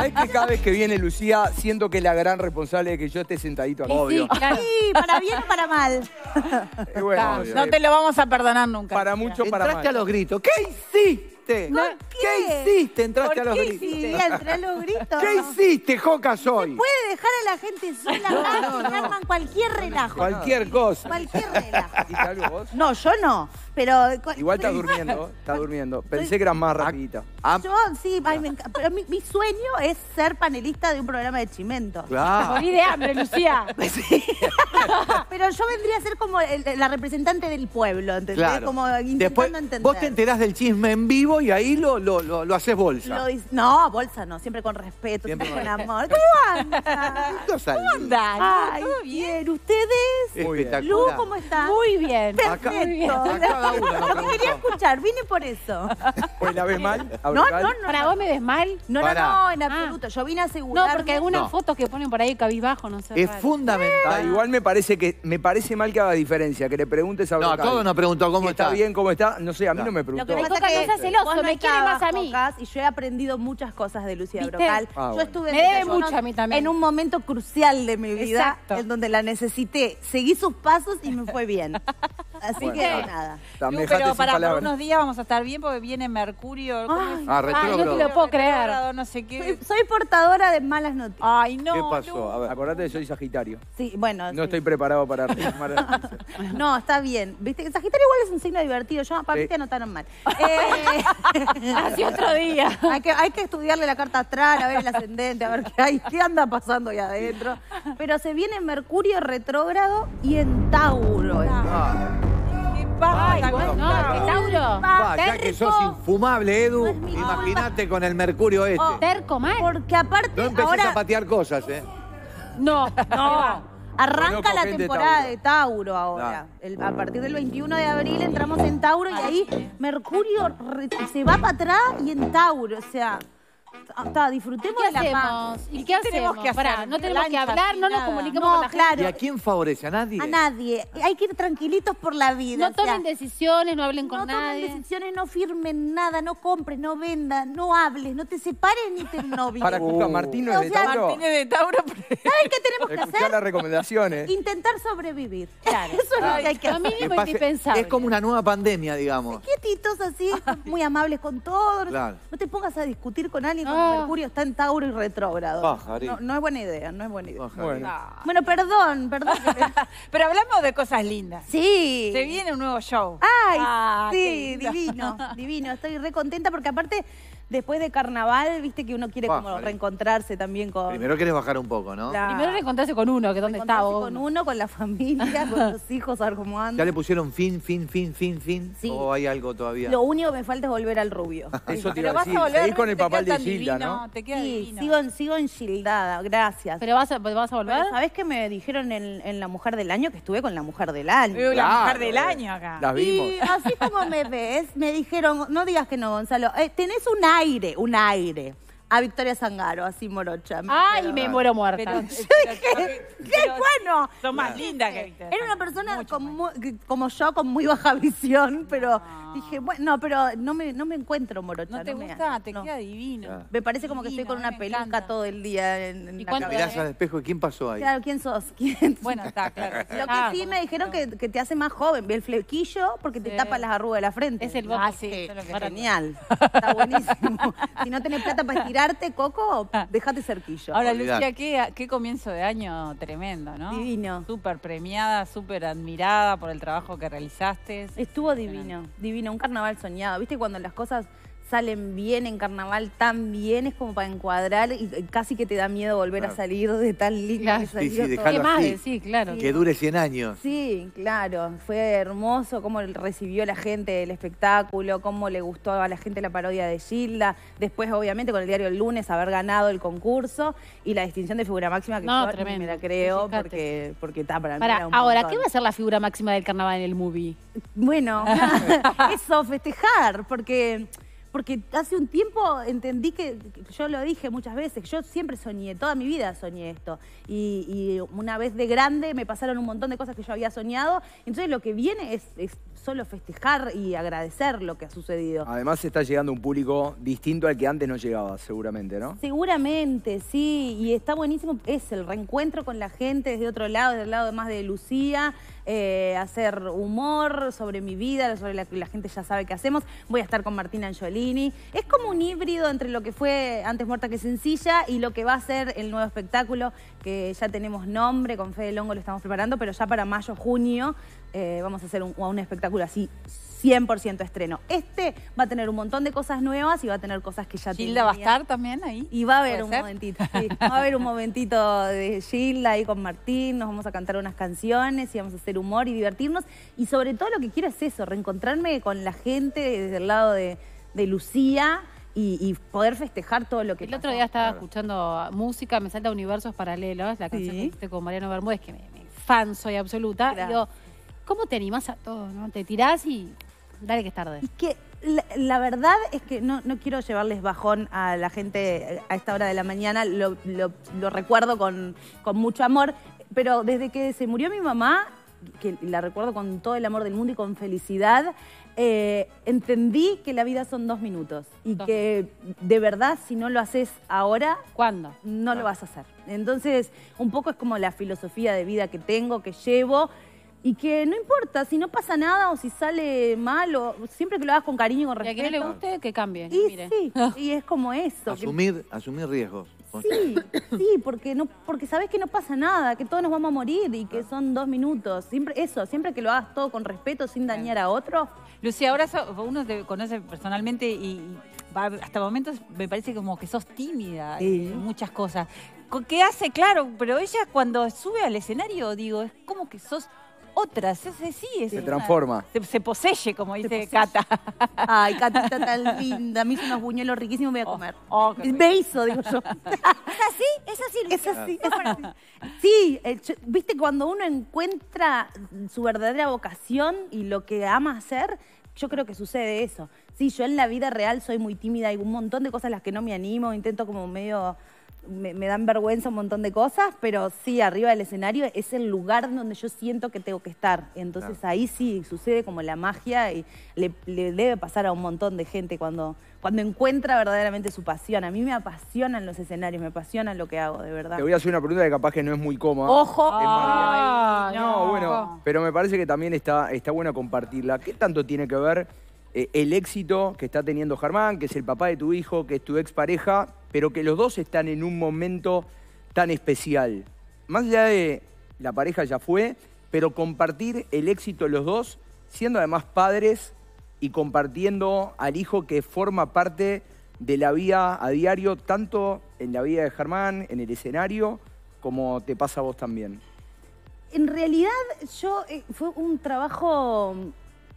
¿Sabés que cada vez que viene Lucía siento que es la gran responsable de que yo esté sentadito acá? Sí, claro. Sí, para bien o para mal. Bueno, No te lo vamos a perdonar nunca. para mucho, para Entraste a los gritos. ¿Qué hiciste? ¿Qué hiciste? Entraste a los Sí, gritos. entre los gritos. ¿Qué hiciste, Jocas, hoy? Puede dejar a la gente sola acá y arman cualquier relajo. Cualquier cosa. Cualquier relajo. ¿Hiciste algo vos? No, yo no. Pero. Igual estás durmiendo, estás durmiendo. Pensé que eras más rapidita. Ah, Yo sí, ay, me encanta. Pero mi, mi sueño es ser panelista de un programa de chimento. claro. Morí de hambre, Lucía. Pero yo vendría a ser como el- la representante del pueblo, ¿entendés? Claro. Como intentando Después, entender. vos te enterás del chisme en vivo y ahí lo, lo, lo, lo haces bolsa. Lo dis- no, bolsa no, siempre con respeto, Siempre siempre, con con amor. ¿Cómo andan? ¿Qué cosa ¿Cómo? Ay, ¿Todo bien? bien. ¿Ustedes? Muy bien. Lu. ¿cómo estás? Muy bien. Acá-. Perfecto. Cada uno Lo quería escuchar, vine por eso. ¿Pues la ves mal? No, no, no. ¿Para vos me ves mal? No, no, no, en Ah. absoluto. Yo vine a asegurar. No, porque algunas No. fotos que ponen por ahí cabizbajo, no sé. Es raro. Ah, fundamental. igual me parece que me parece mal que haga diferencia, que le preguntes a No, Brocal. todos nos preguntó cómo Si está está. bien, cómo está. No sé, a mí no me Lo preguntó. que El pasa no que celoso, me quiere más a mí. y yo he aprendido muchas cosas de Lucía. Brocal. Ah, yo estuve en Me debe Desayunos mucho a mí también. en un momento crucial de mi vida, Exacto. en donde la necesité. Seguí sus pasos y me fue bien. Así Bueno. que nada. Lu, pero para por unos días vamos a estar bien porque viene Mercurio. ¿cómo es? Ah, Ay, no te lo puedo creer. No sé Soy, qué. soy portadora de malas noticias. Ay, no. ¿Qué pasó? Lu. A ver. Acordate que soy Sagitario. Sí, bueno. No sí. estoy preparado para reclamar las noticias. No, está bien. Viste que Sagitario igual es un signo divertido. Yo, para mí Sí. te anotaron mal. Eh, Así otro día. hay, que, hay que estudiarle la carta astral, a ver el ascendente, a ver qué, hay, qué anda pasando ahí adentro. Pero se viene Mercurio retrógrado y en Tauro. Ah, Tauro. va, ya que sos infumable, Edu, No imagínate con el mercurio este. Oh. Terco mal. Porque aparte No empecés ahora a patear cosas, ¿eh? No, no. arranca la temporada Tauro. de Tauro ahora. El- a partir del 21 de abril entramos en Tauro y ahí Mercurio re- se va para atrás y en Tauro. O sea, está, disfrutemos ¿Qué de la paz. hacemos? ¿Y qué tenemos hacemos? que hacer? Pará, no tenemos que hablar, no nos comunicamos No, con la gente. claro. ¿Y a quién favorece? ¿A nadie? A nadie. Hay que ir tranquilitos por la vida. No o sea, tomen decisiones, no hablen con no tomen nadie. decisiones, no firmen nada, no compres, no vendas, no hables, no te separes ni te novies. Para Cuca Martín no es O de sea, Tauro. Martínez de Tauro. ¿Saben qué tenemos que hacer? las recomendaciones. Intentar sobrevivir. Claro. Eso es lo que hay que Lo hacer. mínimo pase- es como una nueva pandemia, digamos. Quietitos así, muy amables con todos. Claro. No te pongas a discutir con alguien No. Cuando Mercurio está en Tauro y retrógrado. Pajarito. No, no es buena idea, no es buena idea. Bueno. Bueno, perdón, perdón. Pero hablamos de cosas lindas. sí. Se viene un nuevo show. Ay, Ah, sí, divino, divino. Estoy re contenta porque aparte, después de carnaval, viste que uno quiere como reencontrarse también con... Primero querés bajar un poco, ¿no? la- Primero reencontrarse con uno, que dónde está vos. con uno, con la familia, con los hijos, a ver cómo ¿Ya andan. le pusieron fin, fin, fin, fin, fin? Sí. ¿O hay algo todavía? Lo único que me falta es volver al rubio. Eso te Pero iba a vas decir. a volver. Seguís con el te papel de Gilda, divino, ¿no? Te queda Sí, divino. sigo, en- sigo enchildada, gracias. ¿Pero vas a, vas a volver? Pero ¿Sabés qué me dijeron en, en La Mujer del Año? Que estuve con La Mujer del Año. La mujer del eh. año acá. Las vimos. Y así como me ves, me dijeron, no digas que no, Gonzalo, eh, tenés un aire, un aire. A Victoria Zangaro, así morocha. Ay, me muero muerta. Pero, ¡Qué bueno! Son más lindas que Victoria. Era una persona como, mu- como yo, con muy baja visión, pero dije, bueno, no, pero no me, no me encuentro morocha. ¿No te me- gusta? Te no. queda divino. Ah. Me parece como que estoy con una me peluca encanta. todo el día en, en ¿Y la cuánto cabeza. Mirás al espejo y ¿quién pasó ahí? Claro, ¿quién sos? ¿Quién? Bueno, está claro. Lo que Ah, sí me dijeron que, que te hace más joven, ve el flequillo porque te Sí. tapa las arrugas de la frente. Es el Ah, botox. sí, eso es lo que Está Genial, está buenísimo. si no tenés plata para Coco, déjate cerquillo. Ahora. Lucía, qué, qué comienzo de año tremendo, ¿no? Divino. Súper premiada, súper admirada por el trabajo que realizaste. Estuvo divino, divino, un carnaval soñado. ¿Viste cuando las cosas salen bien en carnaval tan bien es como para encuadrar y casi que te da miedo volver Claro. a salir de tan lindo Claro. que Sí, salió sí, todo. dejalo ¿Qué más? Claro. Que dure 100 años. Sí, claro, fue hermoso cómo recibió la gente el espectáculo, cómo le gustó a la gente la parodia de Gilda, después obviamente con el diario El Lunes haber ganado el concurso y la distinción de figura máxima que No, yo tremendo. me la creo Fíjate. porque porque está para mí Pará, era un ahora, montón. ¿qué va a ser la figura máxima del carnaval en el movie? Bueno, eso, festejar, porque porque hace un tiempo entendí que, yo lo dije muchas veces, yo siempre soñé, toda mi vida soñé esto. Y, y una vez de grande me pasaron un montón de cosas que yo había soñado. Entonces lo que viene es, es solo festejar y agradecer lo que ha sucedido. Además está llegando un público distinto al que antes no llegaba, seguramente, ¿no? Seguramente, sí, y está buenísimo, es el reencuentro con la gente desde otro lado, desde el lado más de Lucía, eh, hacer humor sobre mi vida, sobre la que la gente ya sabe que hacemos. Voy a estar con Martina Angiolini. Es como un híbrido entre lo que fue Antes Muerta que Sencilla y lo que va a ser el nuevo espectáculo, que ya tenemos nombre, con Fede Longo lo estamos preparando, pero ya para mayo, junio eh, vamos a hacer un, un espectáculo así 100% estreno. Este va a tener un montón de cosas nuevas y va a tener cosas que ya Gilda va a estar también ahí. Y va a haber ¿Puede un ser? momentito, sí. Va a haber un momentito de Gilda ahí con Martín, nos vamos a cantar unas canciones y vamos a hacer humor y divertirnos. Y sobre todo lo que quiero es eso, reencontrarme con la gente desde el lado de, de Lucía y, y poder festejar todo lo que El otro día estaba escuchando música, me salta Universos Paralelos, la canción Sí. que hiciste con Mariano Bermúdez, que me, me fan soy absoluta. Gracias. Y digo, ¿cómo te animás a todo? ¿no? Te tirás y dale que es tarde. Que la, la verdad es que no, no quiero llevarles bajón a la gente a esta hora de la mañana, lo, lo- lo recuerdo con, con mucho amor, pero desde que se murió mi mamá, que la recuerdo con todo el amor del mundo y con felicidad, eh, entendí que la vida son dos minutos y Dos que de verdad si no lo haces ahora, ¿Cuándo? no lo vas a hacer. Entonces, un poco es como la filosofía de vida que tengo, que llevo, y que no importa si no pasa nada o si sale mal, o siempre que lo hagas con cariño y con Y a respeto. quien no le guste, que cambie. Y mire. sí, y es como eso. que- Asumir, asumir riesgos. Sí, sí, porque no, porque sabes que no pasa nada, que todos nos vamos a morir y que son dos minutos. Siempre eso, siempre que lo hagas todo con respeto, sin dañar a otro. Lucía, ahora so- uno te conoce personalmente y, hasta momentos me parece como que sos tímida Sí. en muchas cosas. Co- ¿Qué hace? Claro, pero ella cuando sube al escenario, digo, es como que sos otra. Se, se- sí, es Se una- transforma. Se, se poseye, como dice poseye. Cata. Ay, Catita tan linda, me hizo unos buñuelos riquísimos, voy a comer. oh, qué rico. me hizo, digo yo. ¿Es así? ¿Es así? Es así, es así. Sí, eh, yo- viste, cuando uno encuentra su verdadera vocación y lo que ama hacer, yo creo que sucede eso. Sí, yo en la vida real soy muy tímida, hay un montón de cosas a las que no me animo, intento como medio... Me, me dan vergüenza un montón de cosas, pero sí, arriba del escenario es el lugar donde yo siento que tengo que estar. Entonces ahí sí sucede como la magia y le, le debe pasar a un montón de gente cuando, cuando encuentra verdaderamente su pasión. A mí me apasionan los escenarios, me apasiona lo que hago, de verdad. Te voy a hacer una pregunta que capaz que no es muy cómoda. Ojo. Ay, No, bueno, pero me parece que también está, está bueno compartirla. ¿Qué tanto tiene que ver eh, el éxito que está teniendo Germán, que es el papá de tu hijo, que es tu expareja, pero que los dos están en un momento tan especial? Más allá de la pareja ya fue, pero compartir el éxito los dos, siendo además padres y compartiendo al hijo que forma parte de la vida a diario, tanto en la vida de Germán, en el escenario, como te pasa a vos también. En realidad, yo eh, fue un trabajo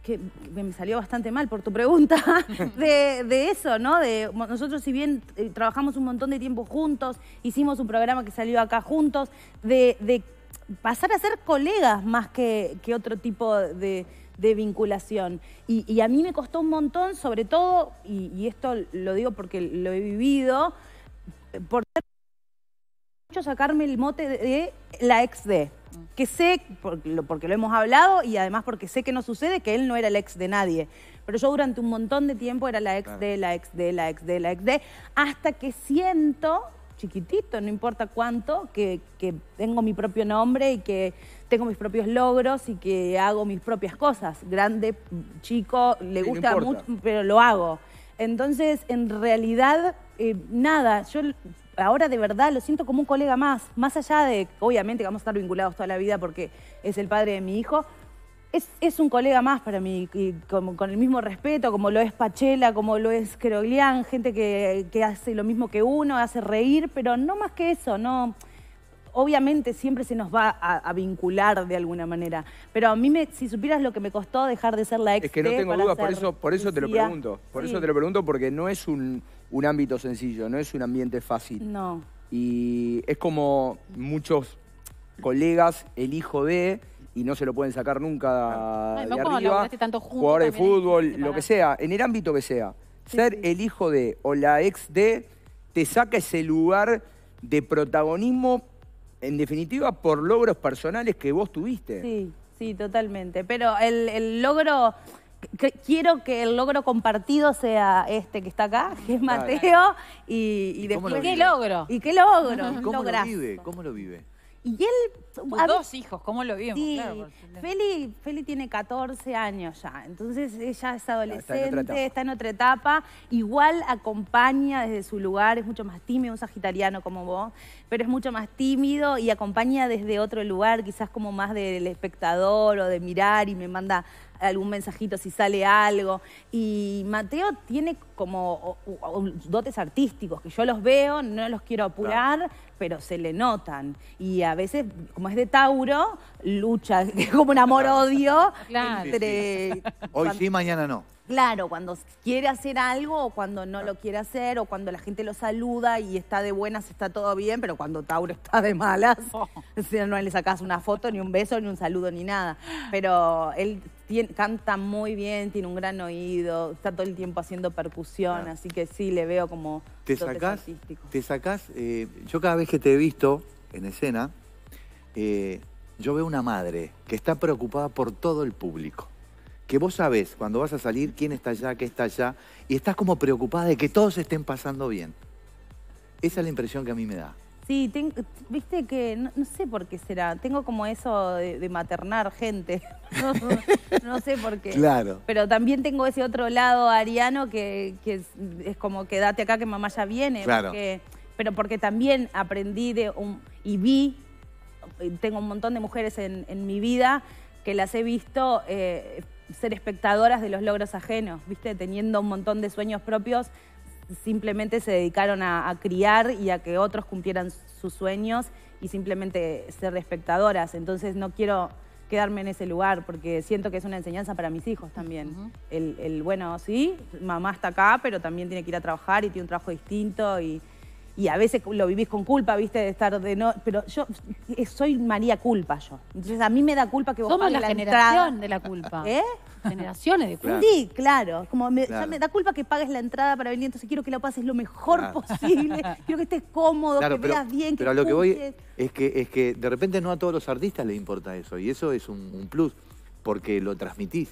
que, me salió bastante mal por tu pregunta, de, de eso, ¿no? De, nosotros, si bien eh, trabajamos un montón de tiempo juntos, hicimos un programa que salió acá juntos, de, de pasar a ser colegas más que, que otro tipo de, vinculación. Y, y a mí me costó un montón, sobre todo, y, y esto lo digo porque lo he vivido, por mucho sacarme el mote de, la ex de. Que sé, porque lo, hemos hablado y además porque sé que no sucede, que él no era el ex de nadie. Pero yo durante un montón de tiempo era la ex de, la ex de, la ex de, la ex de, hasta que siento, chiquitito, no importa cuánto, que, que tengo mi propio nombre y que tengo mis propios logros y que hago mis propias cosas. Grande, chico, le Sí, gusta mucho, pero lo hago. Entonces, en realidad, eh, nada, yo ahora de verdad lo siento como un colega más, más allá de, obviamente, que vamos a estar vinculados toda la vida porque es el padre de mi hijo. Es, es un colega más para mí, y con el mismo respeto, como lo es Pachela, como lo es Keroglián, gente que, que hace lo mismo que uno, hace reír, pero no más que eso, no obviamente siempre se nos va a, a vincular de alguna manera. Pero a mí, me, si supieras lo que me costó dejar de ser la ex Es que no tengo dudas, por eso, por eso te lo pregunto. Por Sí. eso te lo pregunto, porque no es un, un ámbito sencillo, no es un ambiente fácil. No. Y es como muchos colegas, el hijo de, y no se lo pueden sacar nunca Ay, de arriba. tanto juntos Jugador de fútbol, lo que sea, en el ámbito que sea. ser el hijo de o la ex de te saca ese lugar de protagonismo, en definitiva, por logros personales que vos tuviste. Sí, sí, totalmente. Pero el, el logro, quiero que el logro compartido sea este que está acá, que es Claro. Mateo, y, después... lo ¿Qué logro? ¿Y qué logro? ¿Y ¿Cómo lo vive? ¿Cómo lo vive? Y él... Tus a dos hijos, ¿cómo lo vimos? Sí, Claro, porque- Feli, Feli tiene 14 años ya, entonces ella es está en otra adolescente, está en otra etapa, igual acompaña desde su lugar, es mucho más tímido, un sagitariano como vos, pero es mucho más tímido y acompaña desde otro lugar, quizás como más del espectador o de mirar y me manda algún mensajito si sale algo. Y Mateo tiene como o- o- dotes artísticos que yo los veo, no los quiero apurar, pero se le notan. Y a veces, como es de Tauro, lucha, es como un amor-odio Claro. entre... Hoy sí, mañana no. Claro, cuando quiere hacer algo o cuando no lo quiere hacer o cuando la gente lo saluda y está de buenas está todo bien, pero cuando Tauro está de malas, Oh. o sea, no le sacas una foto, ni un beso, ni un saludo, ni nada. Pero él tiene- canta muy bien, tiene un gran oído, está todo el tiempo haciendo percusión, así que sí, le veo como Te sacás, artísticos. te sacás, eh, yo cada vez que te he visto en escena, eh, yo veo una madre que está preocupada por todo el público. Que vos sabés cuando vas a salir quién está allá, qué está allá, y estás como preocupada de que todos estén pasando bien. Esa es la impresión que a mí me da. Sí, ten- viste que, no, no sé por qué será, tengo como eso de, de maternar gente, no, no sé por qué. Claro. Pero también tengo ese otro lado ariano que, que es, es como quédate acá que mamá ya viene. Claro. porque- pero porque también aprendí de un, y vi, tengo un montón de mujeres en, en mi vida que las he visto eh, ser espectadoras de los logros ajenos, ¿viste? Teniendo un montón de sueños propios, simplemente se dedicaron a, a criar y a que otros cumplieran sus sueños y simplemente ser espectadoras. Entonces no quiero quedarme en ese lugar porque siento que es una enseñanza para mis hijos también. el, el, bueno, sí, mamá está acá, pero también tiene que ir a trabajar y tiene un trabajo distinto y, y a veces lo vivís con culpa, viste, de estar de no. Pero yo eh, soy María Culpa yo. Entonces a mí me da culpa que vos Somos la, la generación entrada. de la culpa. ¿Eh? Generaciones de culpa. Claro. Sí, claro. Como me, ya Claro. me da culpa que pagues la entrada para venir, entonces quiero que la pases lo mejor Claro. posible. quiero que estés cómodo, Claro, que pero, veas bien, que pero a lo que voy es que, es que de repente no a todos los artistas les importa eso, y eso es un, un plus, porque lo transmitís.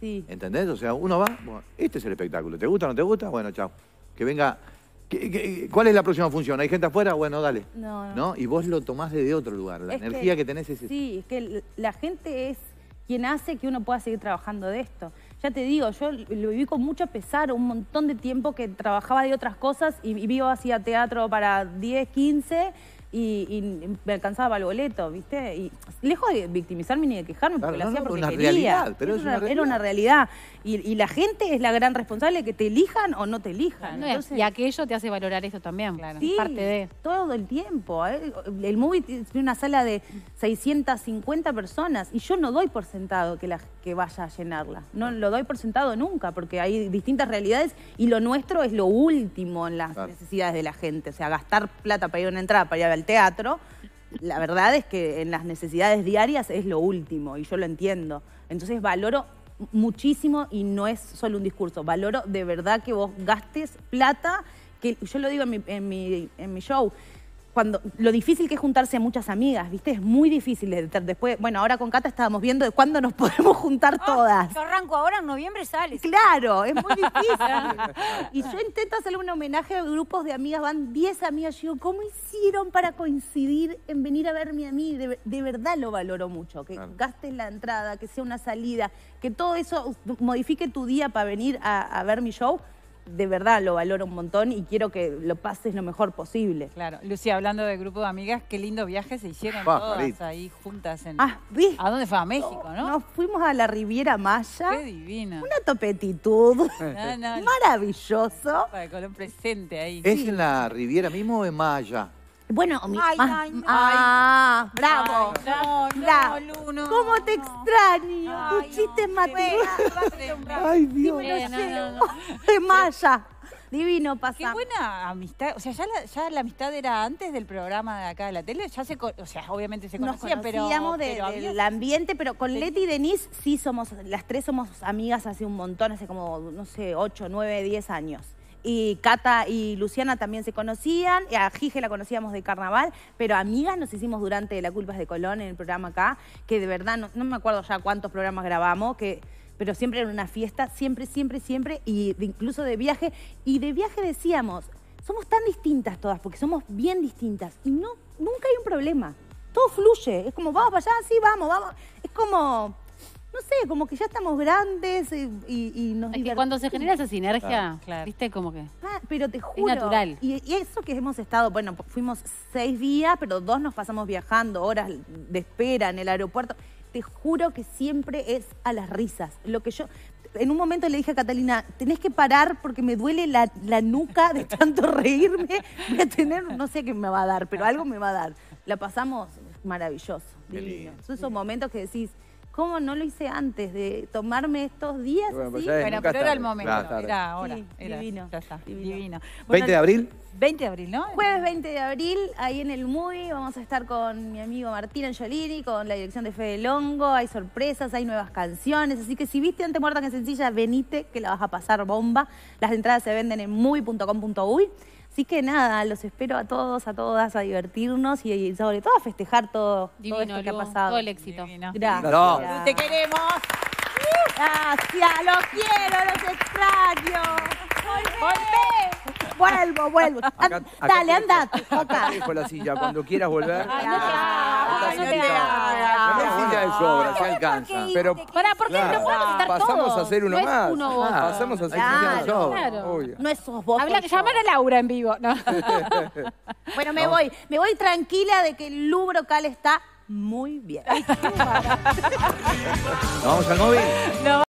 Sí. ¿Entendés? O sea, uno va, bueno, este es el espectáculo. ¿Te gusta o no te gusta? Bueno, chao. Que venga. ¿Qué- qué- cuál es la próxima función? ¿Hay gente afuera? Bueno, dale. No, no. Y vos lo tomás desde otro lugar. La Es energía que, tenés es esa. Sí, es que la gente es quien hace que uno pueda seguir trabajando de esto. Ya te digo, yo lo viví con mucho pesar, un montón de tiempo que trabajaba de otras cosas y, y vivo hacía teatro para 10, 15 y, y me alcanzaba el boleto, ¿viste? Y lejos de victimizarme ni de quejarme, porque Claro, lo no, hacía no, porque una quería. realidad, pero Era es una Era una realidad. Y, y la gente es la gran responsable de que te elijan o no te elijan. No, Entonces- y aquello te hace valorar eso también. Claro. Sí, Parte de. todo el tiempo. ¿eh? El movie tiene una sala de 650 personas y yo no doy por sentado que, la, que vaya a llenarla. No lo doy por sentado nunca porque hay distintas realidades y lo nuestro es lo último en las Claro. necesidades de la gente. O sea, gastar plata para ir a una entrada, para ir al teatro, la verdad es que en las necesidades diarias es lo último y yo lo entiendo. Entonces valoro muchísimo y no es solo un discurso, valoro de verdad que vos gastes plata, que yo lo digo en mi, en mi, en mi show, cuando lo difícil que es juntarse a muchas amigas, ¿viste? Es muy difícil. de- de- Después, bueno, ahora con Cata estábamos viendo de cuándo nos podemos juntar todas. Yo arranco ahora, en noviembre sales. Claro, es muy difícil. y yo intento hacerle un homenaje a grupos de amigas, van 10 amigas. Yo digo, ¿cómo hicieron para coincidir en venir a verme a mí? De, de verdad lo valoro mucho. Que Claro. gastes la entrada, que sea una salida, que todo eso modifique tu día para venir a, a ver mi show. De verdad lo valoro un montón y quiero que lo pases lo mejor posible. Claro. Lucía, hablando de grupo de amigas, qué lindo viaje se hicieron Pa, todas ahí juntas en. Ah, ¿viste? ¿A dónde fue? A México, ¿no? Nos fuimos a la Riviera Maya. Qué divino. Una topetitud. No, no, Maravilloso. para Colón presente ahí. ¿Es en la Riviera mismo o en allá? Bueno, mi, Ay, ah, ay, no. ah, bravo. Ay, no, no, Bravo. Lu, no, ¿Cómo te extraño? Ay, Tus chistes no, maternales. Ay, Dios. Eh, no, sé. no, no. De Maya. Divino Qué pasa. buena amistad. O sea, ya la, ya la amistad era antes del programa de acá de la tele. Ya se, co- o sea, obviamente se Nos conocían, pero, conocíamos de- pero había- del ambiente, pero con Sí. Leti y Denise sí somos, las tres somos amigas hace un montón, hace como, no sé, 8, 9, 10 años. Y Cata y Luciana también se conocían, a Gige la conocíamos de carnaval, pero amigas nos hicimos durante La Culpas de Colón en el programa acá, que de verdad no, no me acuerdo ya cuántos programas grabamos, que pero siempre era una fiesta, siempre, siempre, siempre, y de- incluso de viaje. Y de viaje decíamos, somos tan distintas todas, porque somos bien distintas, y no, nunca hay un problema. Todo fluye, es como, vamos para allá, sí, vamos, vamos. Es como, no sé, como que ya estamos grandes y, y- y nos Es que cuando se genera esa sinergia, Claro, claro. viste, como que... Ah, pero te juro. natural. Y, y eso que hemos estado, bueno, fuimos seis días, pero dos nos pasamos viajando, horas de espera en el aeropuerto. Te juro que siempre es a las risas. Lo que yo. En un momento le dije a Catalina, tenés que parar porque me duele la, la nuca de tanto reírme. Voy a tener, no sé qué me va a dar, pero algo me va a dar. La pasamos maravilloso, divino. Son esos momentos que decís, ¿cómo no lo hice antes de tomarme estos días Bueno, pues es- Bueno, pero era el momento, Claro. era ahora. Sí, era, divino, Ya está, divino. divino. 20 de abril. 20 de abril, ¿no? Jueves 20 de abril, ahí en el MUI, vamos a estar con mi amigo Martín Angiolini, con la dirección de Fede Longo, hay sorpresas, hay nuevas canciones, así que si viste Ante Muerta que sencilla, venite, que la vas a pasar bomba. Las entradas se venden en muy.com.uy. Así que nada, los espero a todos, a todas, a divertirnos y, y sobre todo a festejar todo, todo Divino, esto que ha pasado. todo el éxito. Divino. Gracias. No. Te queremos. Gracias, los quiero, los extraño. Volvé. Vuelvo, vuelvo. Acá- acá Dale, te andate. Acá Acá. te dejo la silla. Cuando quieras volver. Ay, no te hagas, no te invitada. hagas. No me silla de sobra, ya alcanza. Pero Pará, ¿por qué Claro. no podemos estar pasamos todos? a hacer uno No es más. uno. Ah, Pasamos a hacer Claro. silla de sobra, Claro. obvio. No es sos vos. Habla soy que yo. llamar a Laura en vivo. No. Bueno, me voy. Me voy tranquila de que el Lu Brocal está muy bien. ¿Nos vamos al móvil? No,